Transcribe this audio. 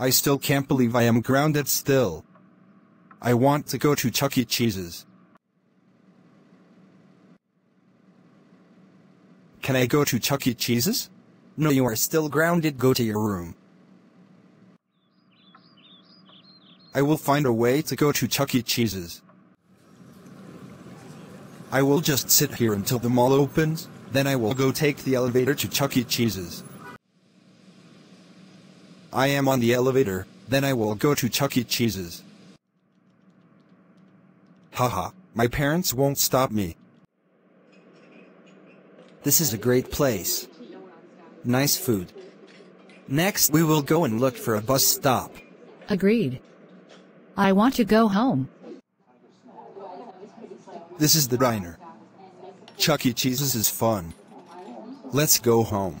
I still can't believe I am grounded still. I want to go to Chuck E. Cheese's. Can I go to Chuck E. Cheese's? No, you are still grounded. Go to your room. I will find a way to go to Chuck E. Cheese's. I will just sit here until the mall opens, then I will go take the elevator to Chuck E. Cheese's. I am on the elevator, then I will go to Chuck E. Cheese's. Haha, my parents won't stop me. This is a great place. Nice food. Next, we will go and look for a bus stop. Agreed. I want to go home. This is the diner. Chuck E. Cheese's is fun. Let's go home.